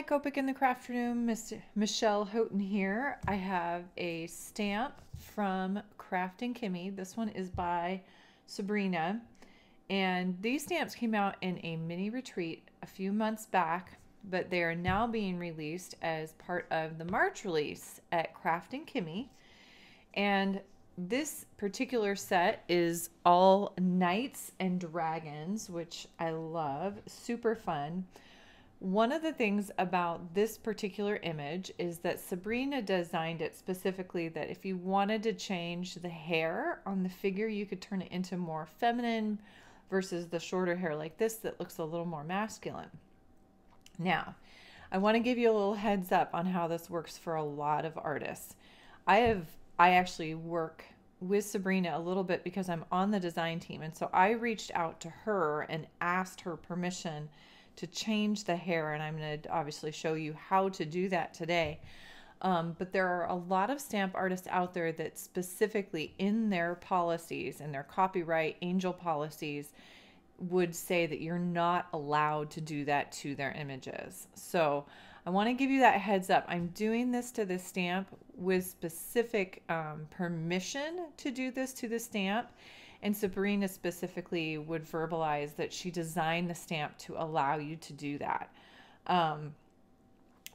Hi, Copic in the craft room. Miss Michelle Houghton here. I have a stamp from Kraftin' Kimmie. This one is by Sabrina. And these stamps came out in a mini retreat a few months back, but they are now being released as part of the March release at Kraftin' Kimmie. And this particular set is all knights and dragons, which I love. Super fun. One of the things about this particular image is that Sabrina designed it specifically that if you wanted to change the hair on the figure, you could turn it into more feminine versus the shorter hair like this that looks a little more masculine. Now, I want to give you a little heads up on how this works for a lot of artists. I have I actually work with Sabrina a little bit because I'm on the design team and so I reached out to her and asked her permission to change the hair and I'm going to obviously show you how to do that today. Um, but there are a lot of stamp artists out there that specifically in their policies and their copyright angel policies would say that you're not allowed to do that to their images. So I want to give you that heads up. I'm doing this to the stamp with specific um, permission to do this to the stamp. And Sabrina specifically would verbalize that she designed the stamp to allow you to do that. Um,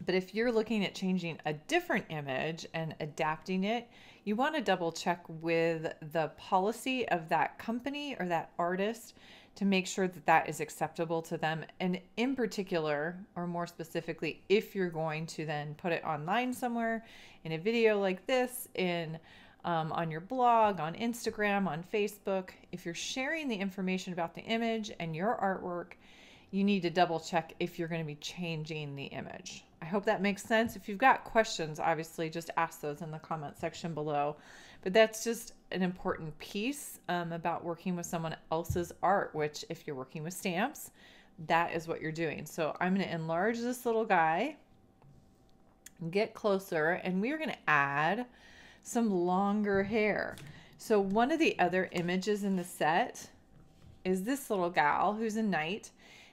but if you're looking at changing a different image and adapting it, you want to double check with the policy of that company or that artist to make sure that that is acceptable to them. And in particular, or more specifically, if you're going to then put it online somewhere in a video like this, in um, on your blog, on Instagram, on Facebook. If you're sharing the information about the image and your artwork, you need to double check if you're going to be changing the image. I hope that makes sense. If you've got questions, obviously just ask those in the comment section below. But that's just an important piece um, about working with someone else's art, which if you're working with stamps, that is what you're doing. So I'm going to enlarge this little guy, get closer, and we're going to add some longer hair. So one of the other images in the set is this little gal who's a knight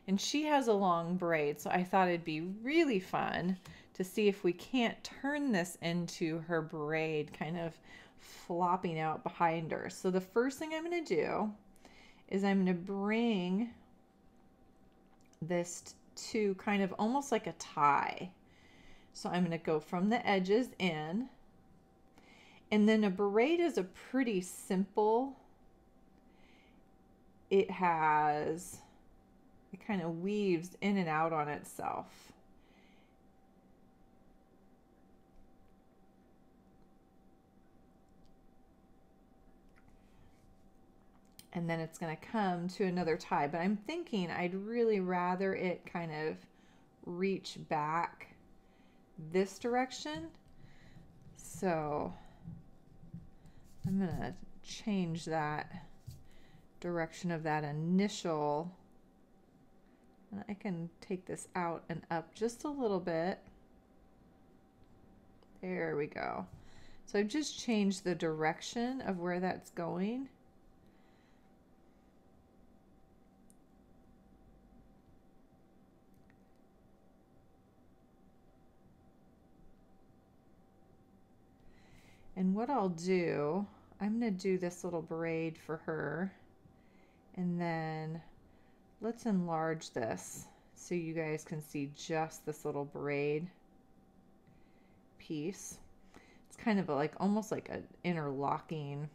and she has a long braid. So I thought it'd be really fun to see if we can't turn this into her braid kind of flopping out behind her. So the first thing I'm going to do is I'm going to bring this to kind of almost like a tie. So I'm going to go from the edges in and then a braid is a pretty simple, it has, it kind of weaves in and out on itself. and then it's going to come to another tie. But I'm thinking I'd really rather it kind of reach back this direction. So I'm to change that direction of that initial. And I can take this out and up just a little bit. There we go. So I've just changed the direction of where that's going. And what I'll do, I'm going to do this little braid for her. And then let's enlarge this so you guys can see just this little braid piece. It's kind of like almost like an interlocking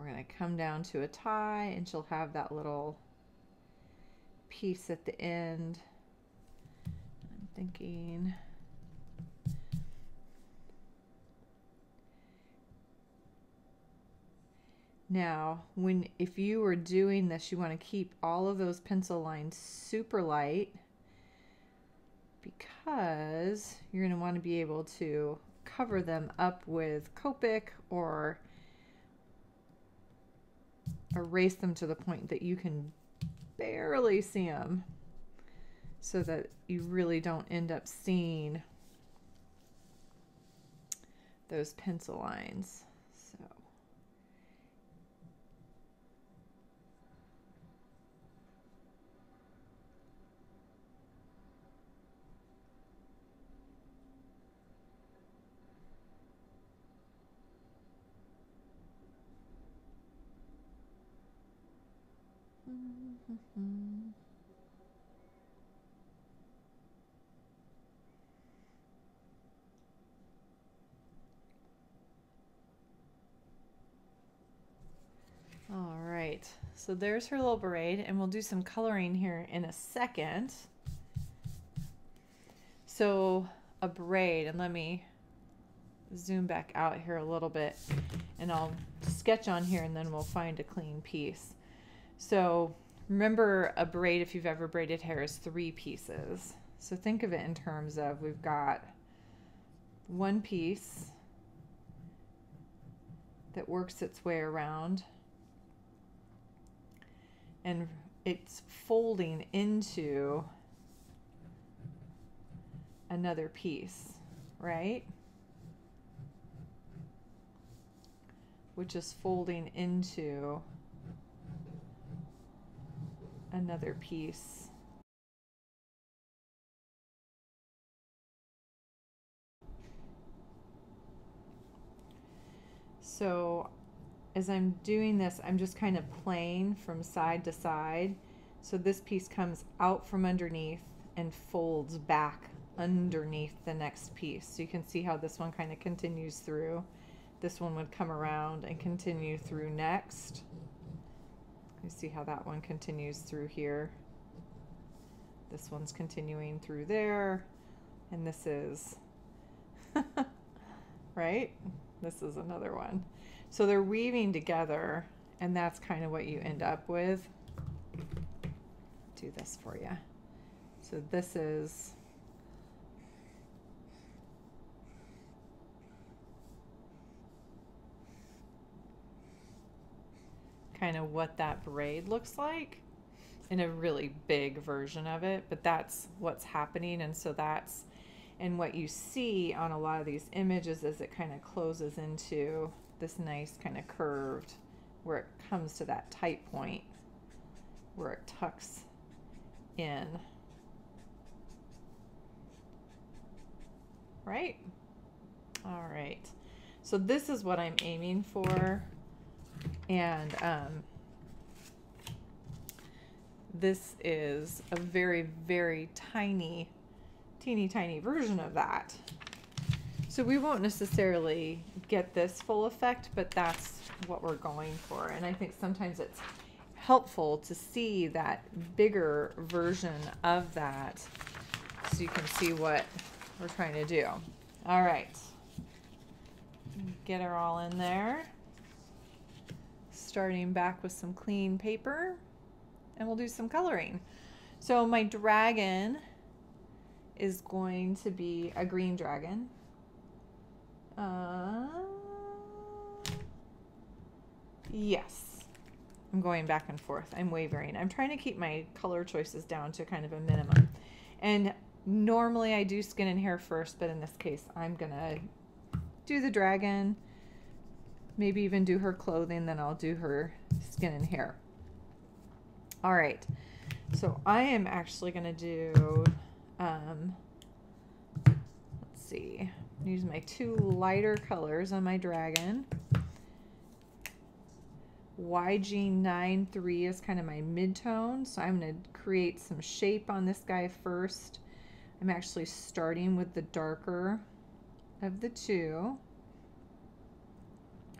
We're going to come down to a tie and she'll have that little piece at the end. I'm thinking... Now, when if you were doing this, you want to keep all of those pencil lines super light because you're going to want to be able to cover them up with Copic or erase them to the point that you can barely see them so that you really don't end up seeing those pencil lines. So. Mm-hmm. All right, so there's her little braid and we'll do some coloring here in a second. So a braid, and let me zoom back out here a little bit and I'll sketch on here and then we'll find a clean piece. So remember a braid, if you've ever braided hair, is three pieces. So think of it in terms of we've got one piece that works its way around and it's folding into another piece, right? Which is folding into another piece. So as I'm doing this, I'm just kind of playing from side to side. So this piece comes out from underneath and folds back underneath the next piece. So you can see how this one kind of continues through. This one would come around and continue through next. You see how that one continues through here. This one's continuing through there. And this is, right? This is another one. So they're weaving together, and that's kind of what you end up with. Do this for you. So this is kind of what that braid looks like in a really big version of it, but that's what's happening. And so that's, and what you see on a lot of these images is it kind of closes into this nice kind of curved where it comes to that tight point where it tucks in. Right? All right. So this is what I'm aiming for. And um, this is a very, very tiny, teeny tiny version of that. So we won't necessarily get this full effect, but that's what we're going for. And I think sometimes it's helpful to see that bigger version of that so you can see what we're trying to do. All right. Get her all in there. Starting back with some clean paper and we'll do some coloring. So my dragon is going to be a green dragon. Uh, yes. I'm going back and forth. I'm wavering. I'm trying to keep my color choices down to kind of a minimum. And normally I do skin and hair first, but in this case, I'm going to do the dragon, maybe even do her clothing, then I'll do her skin and hair. All right. So I am actually going to do, um, let's see, use my two lighter colors on my dragon. YG93 is kind of my mid-tone, so I'm going to create some shape on this guy first. I'm actually starting with the darker of the two.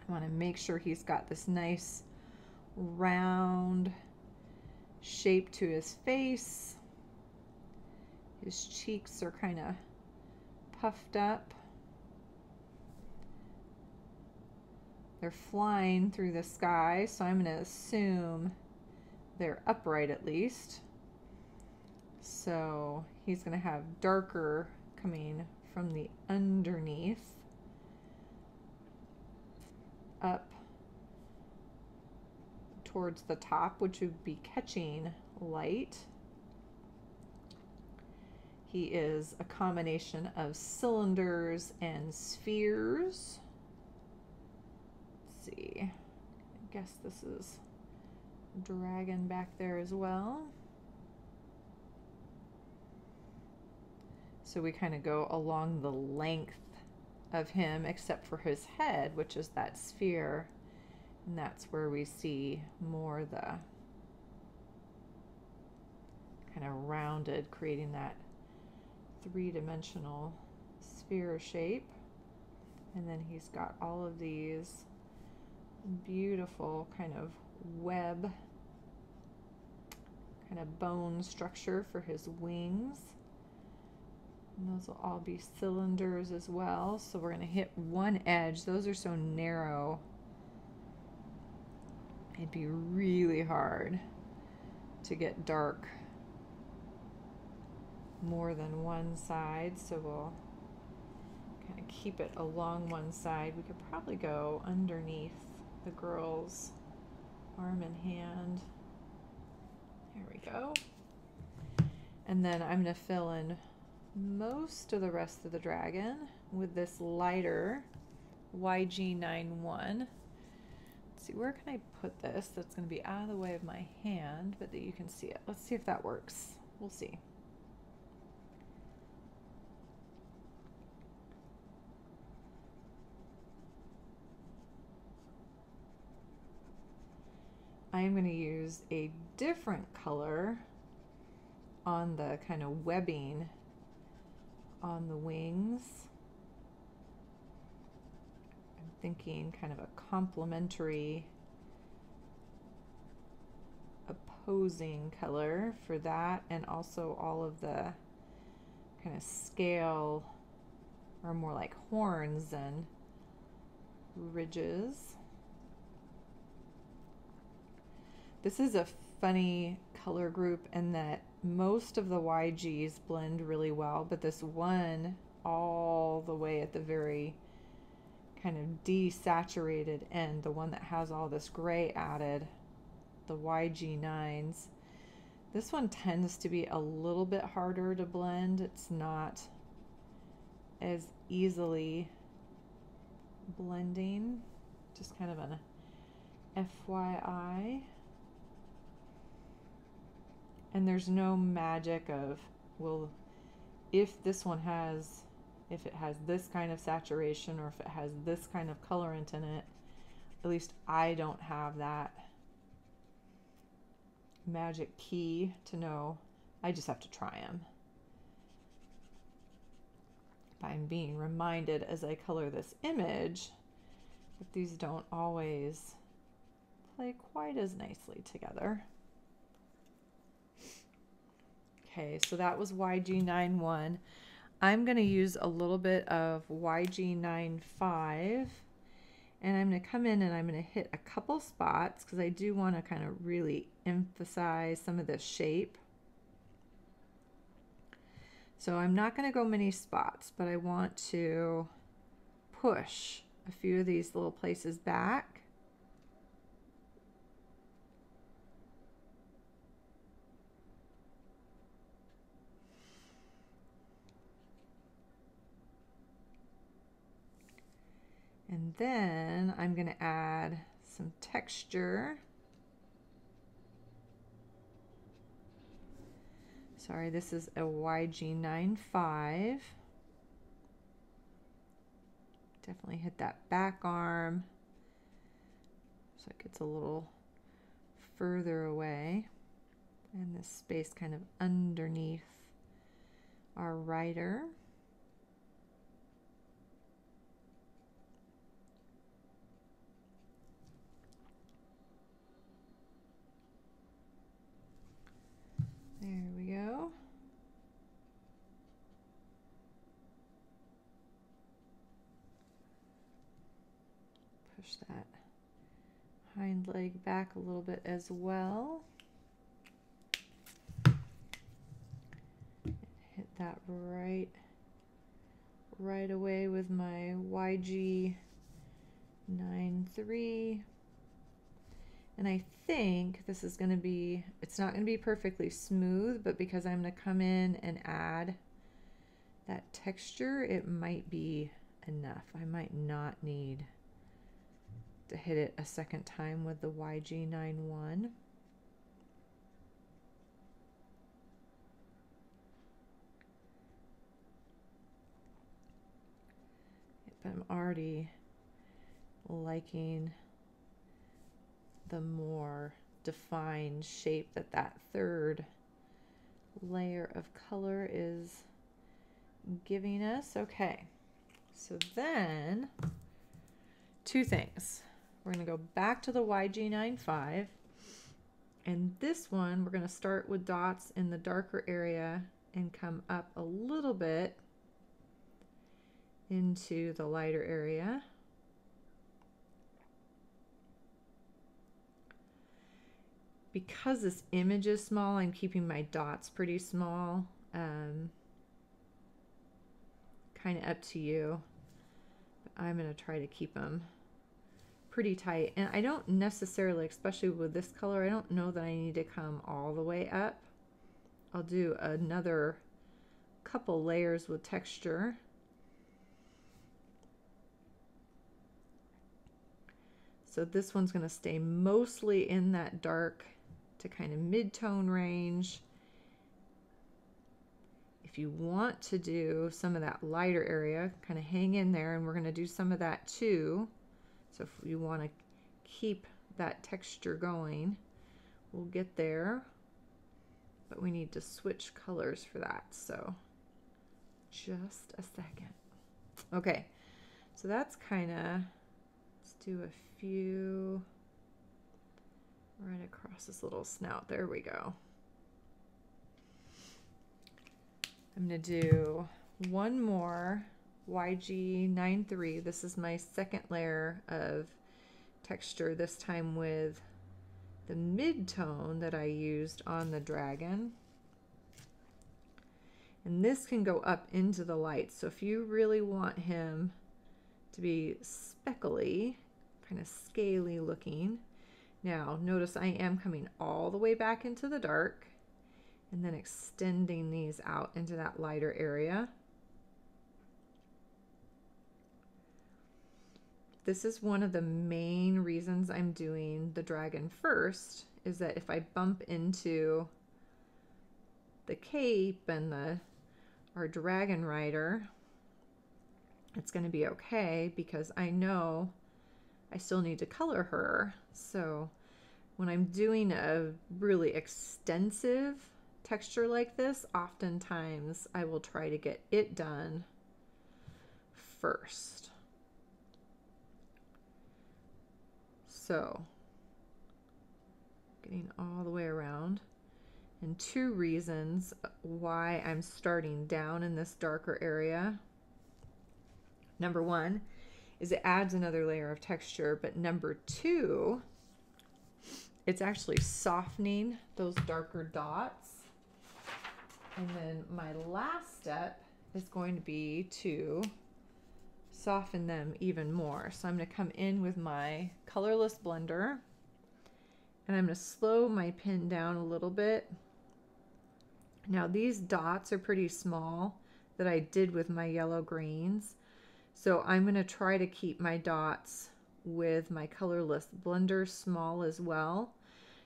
I want to make sure he's got this nice round shape to his face. His cheeks are kind of puffed up. They're flying through the sky, so I'm going to assume they're upright at least. So he's going to have darker coming from the underneath up towards the top, which would be catching light. He is a combination of cylinders and spheres. See. I guess this is dragon back there as well. So we kind of go along the length of him, except for his head, which is that sphere. And that's where we see more the kind of rounded, creating that three-dimensional sphere shape. And then he's got all of these beautiful kind of web, kind of bone structure for his wings. And those will all be cylinders as well. So we're going to hit one edge. Those are so narrow. It'd be really hard to get dark more than one side. So we'll kind of keep it along one side. We could probably go underneath the girl's arm and hand. There we go. And then I'm going to fill in most of the rest of the dragon with this lighter YG91. Let's see, where can I put this that's going to be out of the way of my hand, but that you can see it. Let's see if that works. We'll see. I am going to use a different color on the kind of webbing on the wings. I'm thinking kind of a complementary opposing color for that and also all of the kind of scale or more like horns and ridges. This is a funny color group in that most of the YGs blend really well, but this one all the way at the very kind of desaturated end, the one that has all this gray added, the YG9s, this one tends to be a little bit harder to blend. It's not as easily blending, just kind of an FYI and there's no magic of well if this one has if it has this kind of saturation or if it has this kind of colorant in it at least I don't have that magic key to know I just have to try them I'm being reminded as I color this image that these don't always play quite as nicely together. Okay, so that was YG91. I'm going to use a little bit of YG95 and I'm going to come in and I'm going to hit a couple spots because I do want to kind of really emphasize some of the shape. So I'm not going to go many spots, but I want to push a few of these little places back And then I'm going to add some texture. Sorry, this is a YG95. Definitely hit that back arm so it gets a little further away. And this space kind of underneath our rider. There we Push that hind leg back a little bit as well. Hit that right right away with my YG 93 and I think this is going to be, it's not going to be perfectly smooth, but because I'm going to come in and add that texture, it might be enough. I might not need to hit it a second time with the YG91. But I'm already liking the more defined shape that that third layer of color is giving us. Okay, so then two things. We're going to go back to the YG95 and this one we're going to start with dots in the darker area and come up a little bit into the lighter area. Because this image is small, I'm keeping my dots pretty small. Um, kind of up to you. But I'm going to try to keep them pretty tight. And I don't necessarily, especially with this color, I don't know that I need to come all the way up. I'll do another couple layers with texture. So this one's going to stay mostly in that dark to kind of mid-tone range. If you want to do some of that lighter area, kind of hang in there and we're going to do some of that too. So if you want to keep that texture going, we'll get there. But we need to switch colors for that. So just a second. Okay, so that's kind of, let's do a few right across this little snout. There we go. I'm going to do one more YG93. This is my second layer of texture, this time with the mid-tone that I used on the dragon. And this can go up into the light. So if you really want him to be speckly, kind of scaly looking, now notice I am coming all the way back into the dark and then extending these out into that lighter area. This is one of the main reasons I'm doing the dragon first is that if I bump into the cape and the our dragon rider, it's going to be okay because I know I still need to color her. So when I'm doing a really extensive texture like this, oftentimes I will try to get it done first. So getting all the way around and two reasons why I'm starting down in this darker area. Number one is it adds another layer of texture, but number two, it's actually softening those darker dots. And then my last step is going to be to soften them even more. So I'm going to come in with my colorless blender and I'm going to slow my pen down a little bit. Now these dots are pretty small that I did with my yellow greens. So I'm going to try to keep my dots with my colorless blender small as well.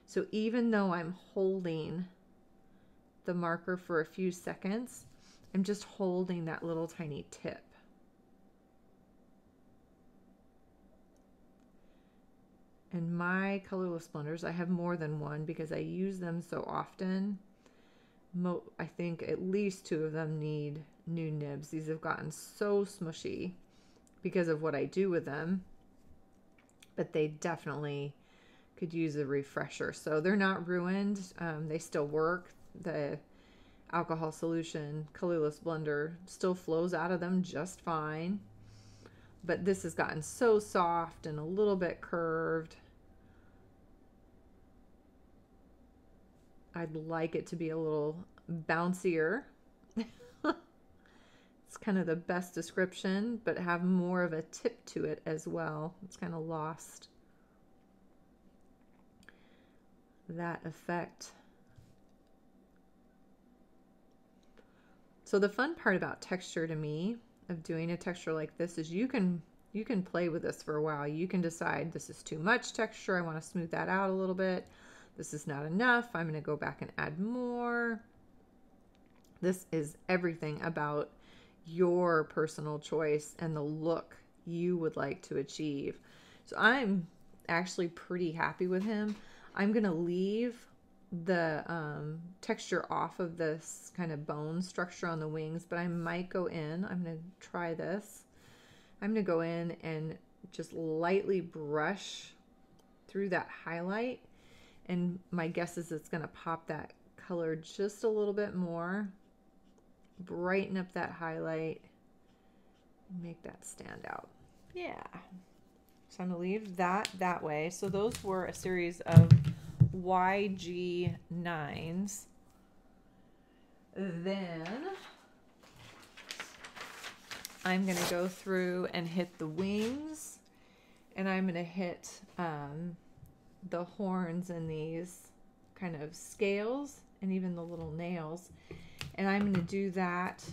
So even though I'm holding the marker for a few seconds, I'm just holding that little tiny tip. And my colorless blenders, I have more than one because I use them so often. Mo I think at least two of them need new nibs. These have gotten so smushy because of what I do with them, but they definitely could use a refresher. So they're not ruined. Um, they still work. The alcohol solution colorless blender still flows out of them just fine. But this has gotten so soft and a little bit curved. I'd like it to be a little bouncier. it's kind of the best description, but have more of a tip to it as well. It's kind of lost that effect. So the fun part about texture to me of doing a texture like this is you can you can play with this for a while. You can decide this is too much texture. I want to smooth that out a little bit. This is not enough. I'm going to go back and add more. This is everything about your personal choice and the look you would like to achieve. So I'm actually pretty happy with him. I'm going to leave the um, texture off of this kind of bone structure on the wings, but I might go in. I'm going to try this. I'm going to go in and just lightly brush through that highlight. And my guess is it's going to pop that color just a little bit more, brighten up that highlight, make that stand out. Yeah. So I'm to leave that that way. So those were a series of YG9s. Then I'm to go through and hit the wings and I'm to hit um, the horns and these kind of scales and even the little nails. And I'm going to do that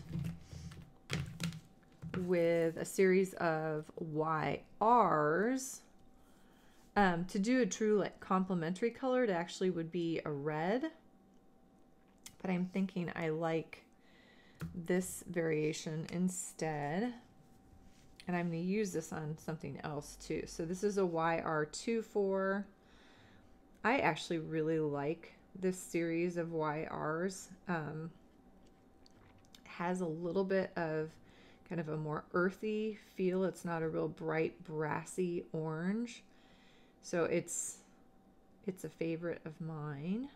with a series of YRs. Um, to do a true like complementary color, it actually would be a red. But I'm thinking I like this variation instead. And I'm going to use this on something else too. So this is a YR24. I actually really like this series of YRs. Um, has a little bit of kind of a more earthy feel. It's not a real bright brassy orange. So it's it's a favorite of mine.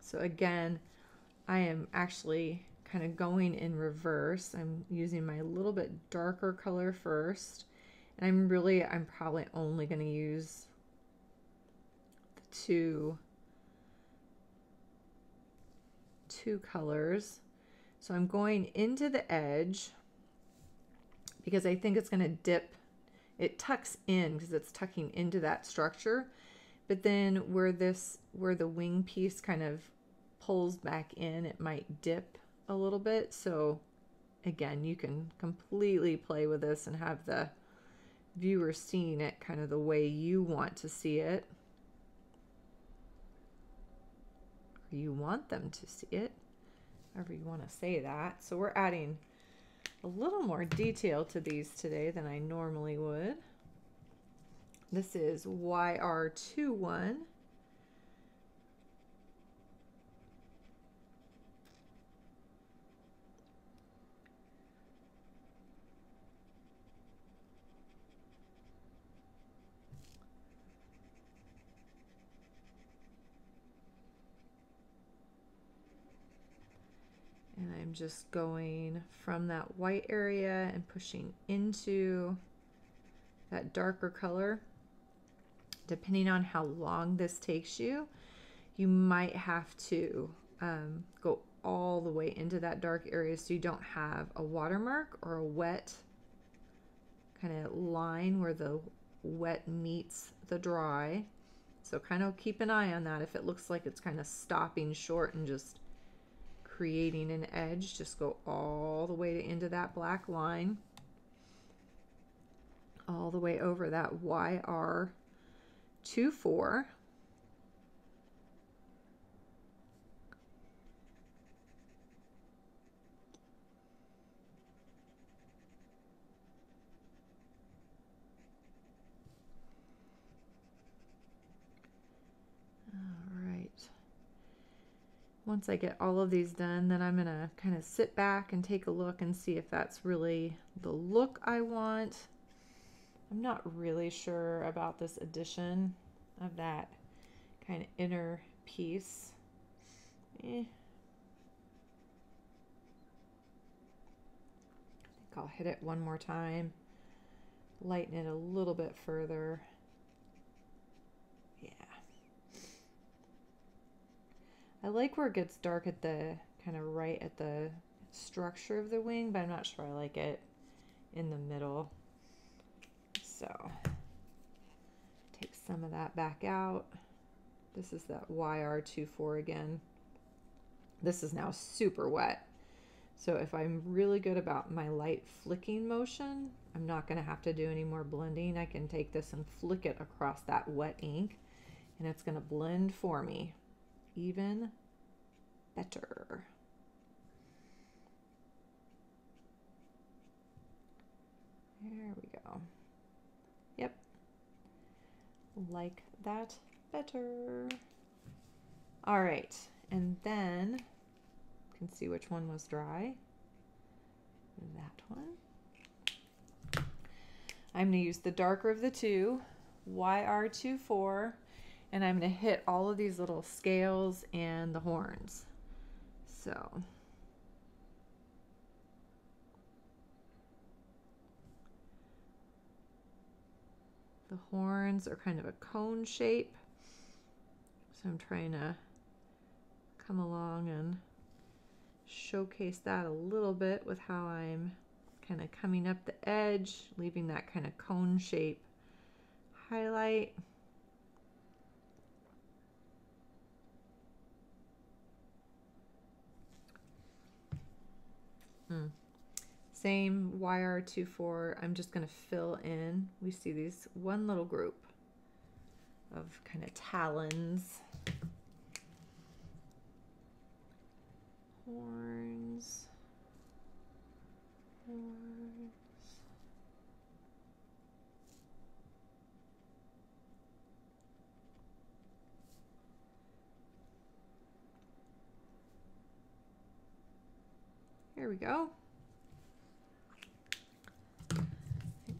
So again, I am actually kind of going in reverse. I'm using my little bit darker color first. And I'm really, I'm probably only going to use the two, two colors. So I'm going into the edge because I think it's going to dip it tucks in because it's tucking into that structure. But then where this, where the wing piece kind of pulls back in, it might dip a little bit. So again, you can completely play with this and have the viewer seeing it kind of the way you want to see it. Or you want them to see it, however you want to say that. So we're adding a little more detail to these today than I normally would. This is YR21. I'm just going from that white area and pushing into that darker color. Depending on how long this takes you, you might have to um, go all the way into that dark area so you don't have a watermark or a wet kind of line where the wet meets the dry. So kind of keep an eye on that. If it looks like it's kind of stopping short and just creating an edge. Just go all the way to into that black line, all the way over that YR24. Once I get all of these done, then I'm going to kind of sit back and take a look and see if that's really the look I want. I'm not really sure about this addition of that kind of inner piece. Eh. I think I'll hit it one more time, lighten it a little bit further. I like where it gets dark at the kind of right at the structure of the wing, but I'm not sure I like it in the middle. So take some of that back out. This is that YR24 again. This is now super wet. So if I'm really good about my light flicking motion, I'm not going to have to do any more blending. I can take this and flick it across that wet ink and it's going to blend for me even better. There we go. Yep. Like that better. All right. And then you can see which one was dry. That one. I'm going to use the darker of the two, YR24, and I'm going to hit all of these little scales and the horns. So The horns are kind of a cone shape. So I'm trying to come along and showcase that a little bit with how I'm kind of coming up the edge, leaving that kind of cone shape highlight. Hmm. Same YR24, I'm just going to fill in. We see these one little group of kind of talons. Horns. Horns. Here we go.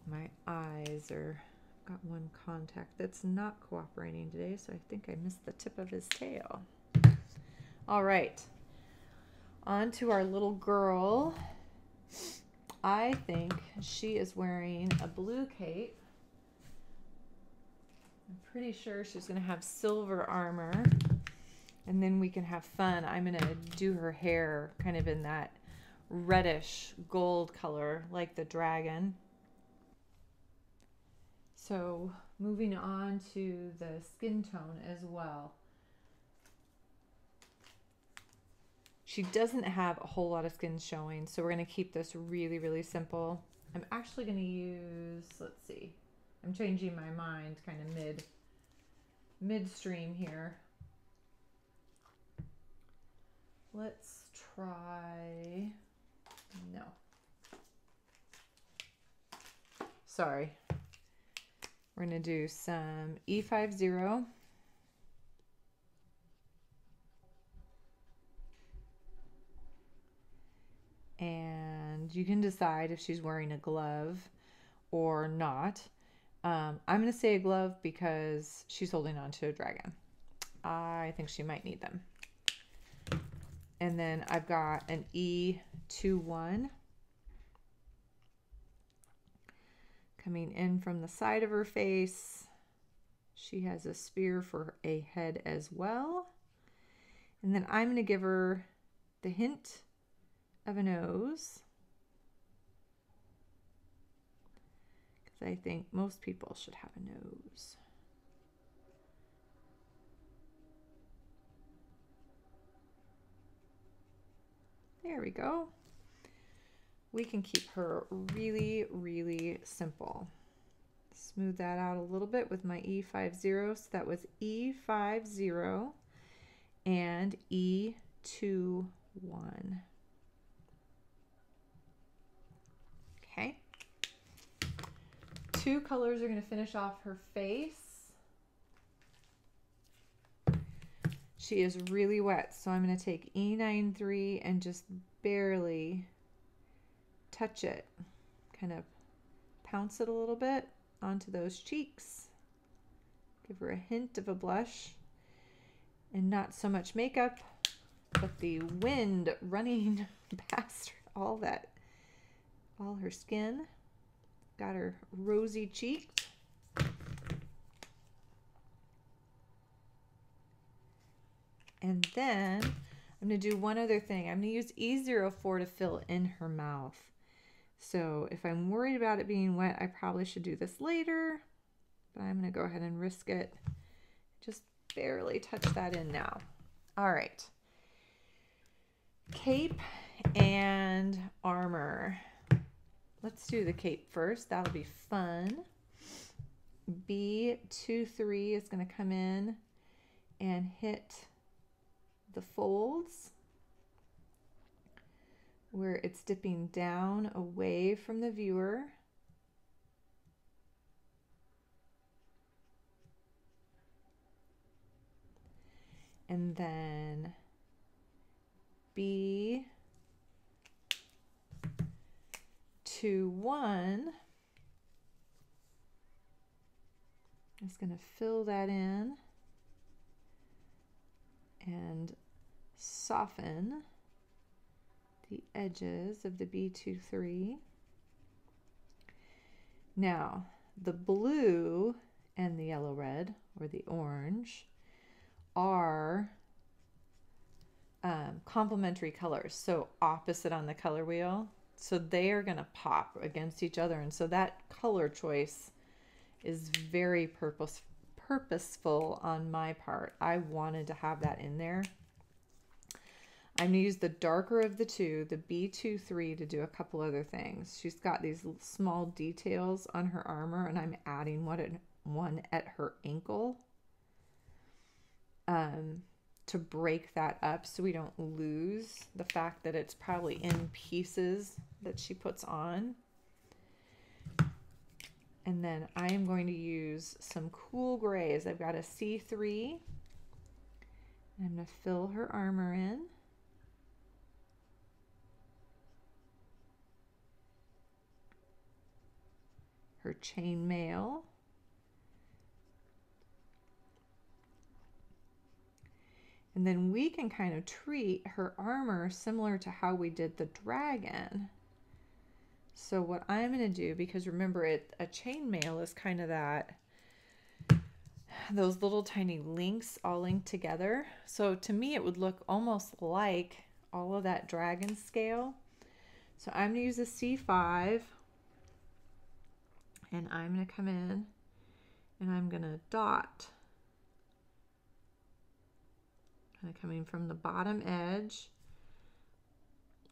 my eyes are got one contact that's not cooperating today, so I think I missed the tip of his tail. All right, on to our little girl. I think she is wearing a blue cape. I'm pretty sure she's to have silver armor. And then we can have fun. I'm to do her hair kind of in that reddish gold color like the dragon. So moving on to the skin tone as well. She doesn't have a whole lot of skin showing, so we're going to keep this really, really simple. I'm actually going to use, let's see, I'm changing my mind kind of mid, midstream here. Let's try, no. Sorry, we're going to do some E50. And you can decide if she's wearing a glove or not. Um, I'm going to say a glove because she's holding on to a dragon. I think she might need them. And then I've got an E21. coming in from the side of her face. She has a spear for a head as well. And then I'm going to give her the hint of a nose. Because I think most people should have a nose. There we go we can keep her really, really simple. Smooth that out a little bit with my E50. So that was E50 and E21. Okay. Two colors are going to finish off her face. She is really wet, so I'm going to take E93 and just barely touch it, kind of pounce it a little bit onto those cheeks. Give her a hint of a blush and not so much makeup, but the wind running past all that, all her skin. Got her rosy cheeks. And then I'm going to do one other thing. I'm going to use E04 to fill in her mouth. So if I'm worried about it being wet, I probably should do this later, but I'm gonna go ahead and risk it. Just barely touch that in now. All right. Cape and armor. Let's do the cape first. That'll be fun. B23 is going to come in and hit the folds where it's dipping down away from the viewer. And then B to one I'm just going to fill that in and soften the edges of the B23. Now, the blue and the yellow red, or the orange, are um, complementary colors, so opposite on the color wheel. So they are going to pop against each other. And so that color choice is very purpose, purposeful on my part. I wanted to have that in there. I'm going to use the darker of the two, the B23, to do a couple other things. She's got these small details on her armor, and I'm adding one at, one at her ankle um, to break that up so we don't lose the fact that it's probably in pieces that she puts on. And then I am going to use some cool grays. I've got a C3. I'm going to fill her armor in. Her chain mail. And then we can kind of treat her armor similar to how we did the dragon. So what I'm going to do, because remember it, a chainmail is kind of that, those little tiny links all linked together. So to me, it would look almost like all of that dragon scale. So I'm going to use a C5 and I'm going to come in and I'm going to dot kind of coming from the bottom edge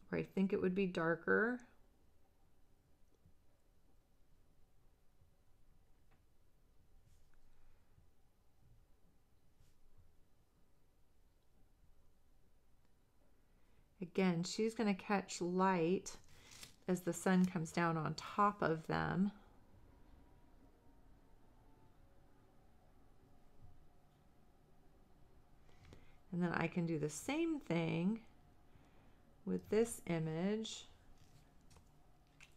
where I think it would be darker Again, she's going to catch light as the sun comes down on top of them. And then I can do the same thing with this image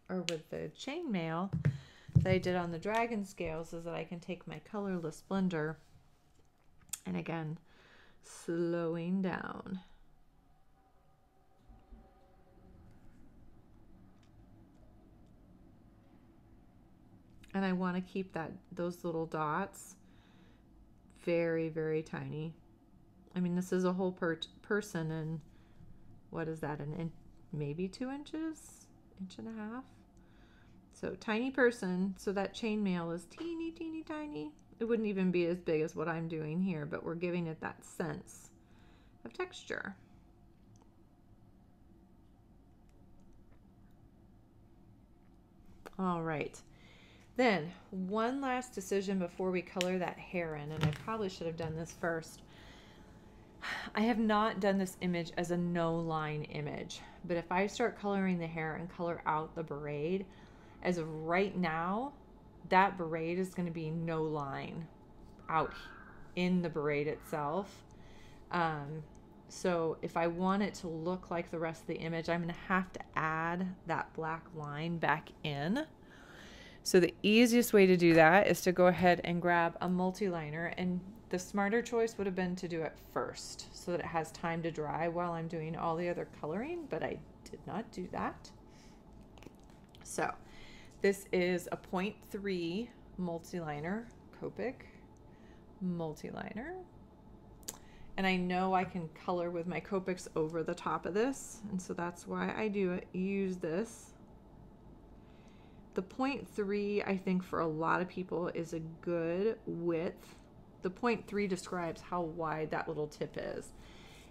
or with the chainmail that I did on the dragon scales is that I can take my colorless blender and again slowing down. And I want to keep that those little dots very very tiny I mean this is a whole per person and what is that an in maybe two inches? Inch and a half? So tiny person so that chainmail is teeny teeny tiny. It wouldn't even be as big as what I'm doing here but we're giving it that sense of texture. All right. Then, one last decision before we color that hair in, and I probably should have done this first. I have not done this image as a no line image, but if I start coloring the hair and color out the braid, as of right now, that braid is going to be no line out in the braid itself. Um, so if I want it to look like the rest of the image, I'm going to have to add that black line back in. So the easiest way to do that is to go ahead and grab a multi-liner and the smarter choice would have been to do it first so that it has time to dry while I'm doing all the other coloring, but I did not do that. So this is a 0.3 multi-liner Copic multi-liner. And I know I can color with my Copics over the top of this, and so that's why I do use this the 0.3, I think for a lot of people is a good width. The 0.3 describes how wide that little tip is.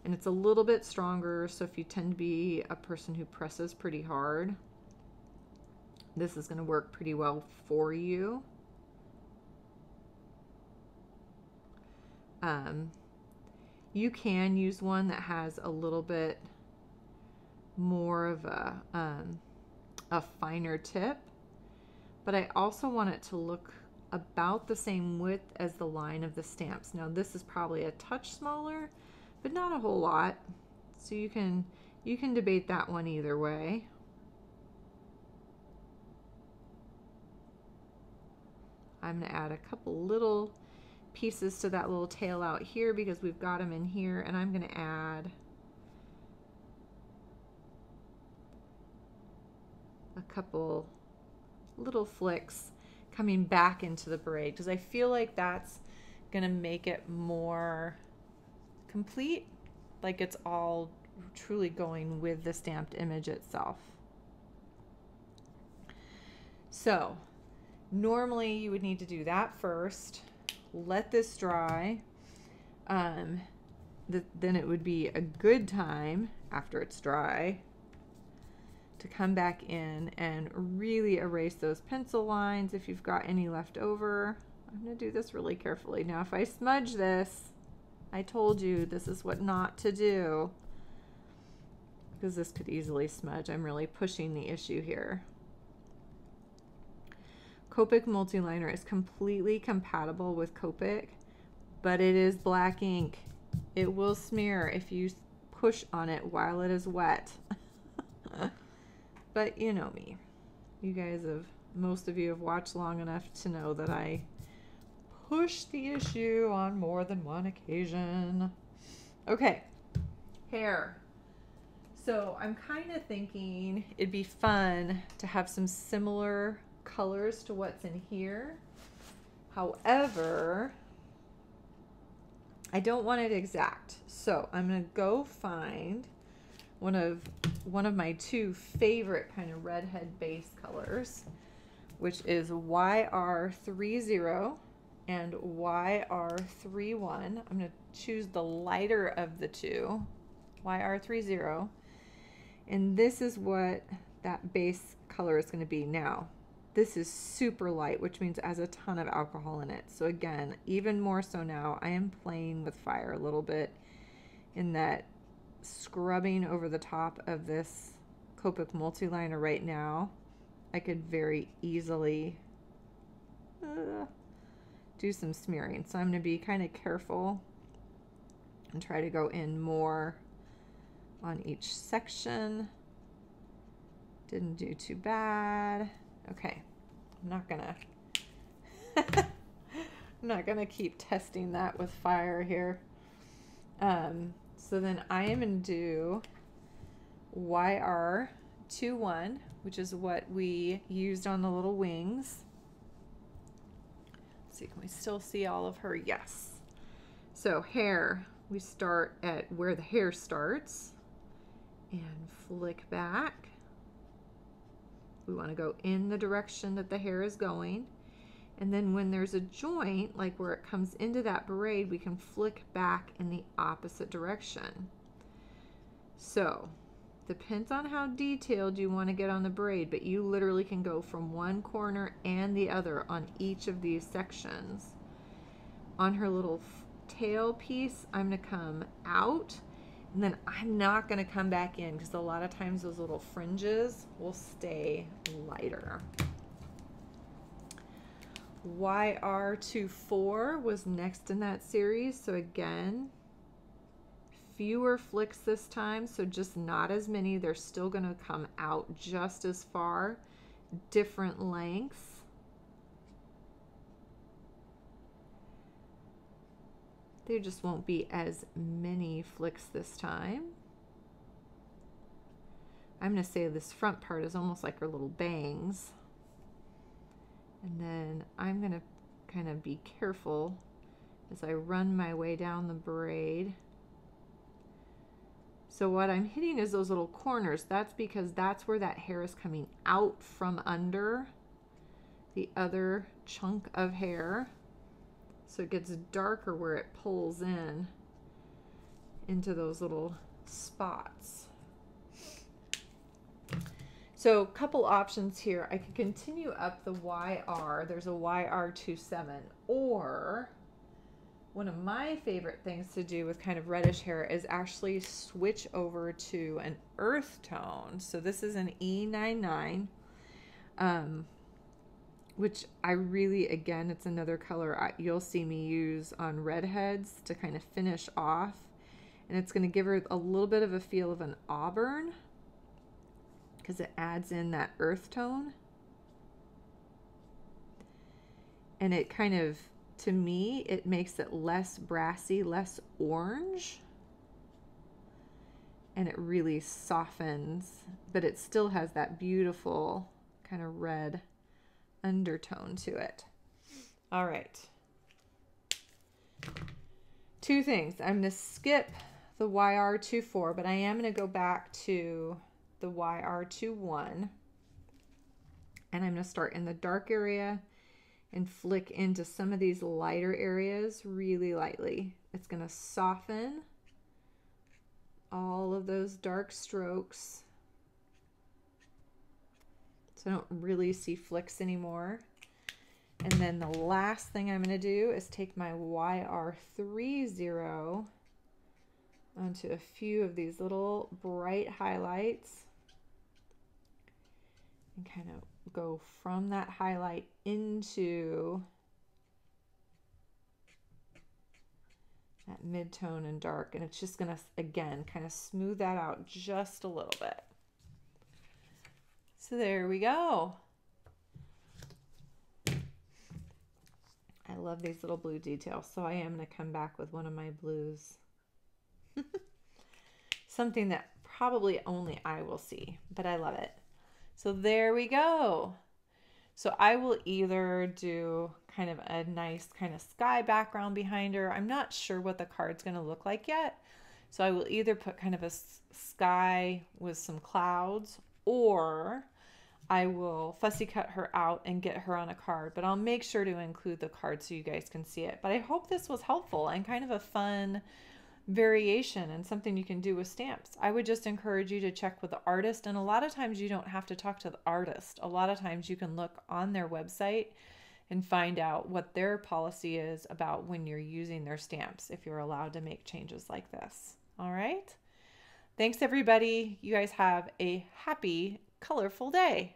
And it's a little bit stronger, so if you tend to be a person who presses pretty hard, this is going to work pretty well for you. Um, you can use one that has a little bit more of a, um, a finer tip, but I also want it to look about the same width as the line of the stamps. Now this is probably a touch smaller, but not a whole lot. So you can you can debate that one either way. I'm going to add a couple little pieces to that little tail out here because we've got them in here and I'm going to add a couple little flicks coming back into the braid because I feel like that's going to make it more complete like it's all truly going with the stamped image itself. So normally you would need to do that first let this dry. Um, th then it would be a good time after it's dry to come back in and really erase those pencil lines if you've got any left over. I'm going to do this really carefully. Now, if I smudge this, I told you this is what not to do because this could easily smudge. I'm really pushing the issue here. Copic Multiliner is completely compatible with Copic, but it is black ink. It will smear if you push on it while it is wet. but you know me. You guys have, most of you have watched long enough to know that I push the issue on more than one occasion. Okay, hair. So I'm kind of thinking it'd be fun to have some similar colors to what's in here. However, I don't want it exact. So I'm going to go find one of one of my two favorite kind of redhead base colors, which is YR30 and YR31. I'm going to choose the lighter of the two, YR30. And this is what that base color is going to be now. This is super light, which means it has a ton of alcohol in it. So again, even more so now, I am playing with fire a little bit in that scrubbing over the top of this Copic multiliner right now, I could very easily uh, do some smearing. So I'm going to be kind of careful and try to go in more on each section. Didn't do too bad. Okay, I'm not gonna, I'm not gonna keep testing that with fire here. Um, so then I am gonna do YR21, which is what we used on the little wings. Let's see, can we still see all of her? Yes. So hair, we start at where the hair starts and flick back we want to go in the direction that the hair is going. And then when there's a joint, like where it comes into that braid, we can flick back in the opposite direction. So depends on how detailed you want to get on the braid, but you literally can go from one corner and the other on each of these sections. On her little tail piece, I'm going to come out and then I'm not going to come back in because a lot of times those little fringes will stay lighter. YR24 was next in that series. So again, fewer flicks this time. So just not as many. They're still going to come out just as far. Different lengths. There just won't be as many flicks this time. I'm going to say this front part is almost like her little bangs. And then I'm going to kind of be careful as I run my way down the braid. So what I'm hitting is those little corners. That's because that's where that hair is coming out from under the other chunk of hair. So it gets darker where it pulls in. into those little spots. So a couple options here. I could continue up the YR. There's a YR27 or one of my favorite things to do with kind of reddish hair is actually switch over to an earth tone. So this is an E99, um, which I really, again, it's another color I, you'll see me use on redheads to kind of finish off. And it's going to give her a little bit of a feel of an auburn because it adds in that earth tone. And it kind of to me, it makes it less brassy, less orange. And it really softens, but it still has that beautiful kind of red undertone to it. All right. Two things. I'm going to skip the YR24, but I am going to go back to the YR21. And I'm going to start in the dark area and flick into some of these lighter areas really lightly. It's going to soften all of those dark strokes. So I don't really see flicks anymore. And then the last thing I'm going to do is take my YR30 onto a few of these little bright highlights and kind of go from that highlight into that mid-tone and dark and it's just gonna again kind of smooth that out just a little bit. So there we go. I love these little blue details so I am going to come back with one of my blues. Something that probably only I will see but I love it so there we go. So I will either do kind of a nice kind of sky background behind her. I'm not sure what the card's going to look like yet. So I will either put kind of a sky with some clouds or I will fussy cut her out and get her on a card, but I'll make sure to include the card so you guys can see it. But I hope this was helpful and kind of a fun variation and something you can do with stamps. I would just encourage you to check with the artist. And a lot of times you don't have to talk to the artist. A lot of times you can look on their website and find out what their policy is about when you're using their stamps, if you're allowed to make changes like this. All right. Thanks, everybody. You guys have a happy, colorful day.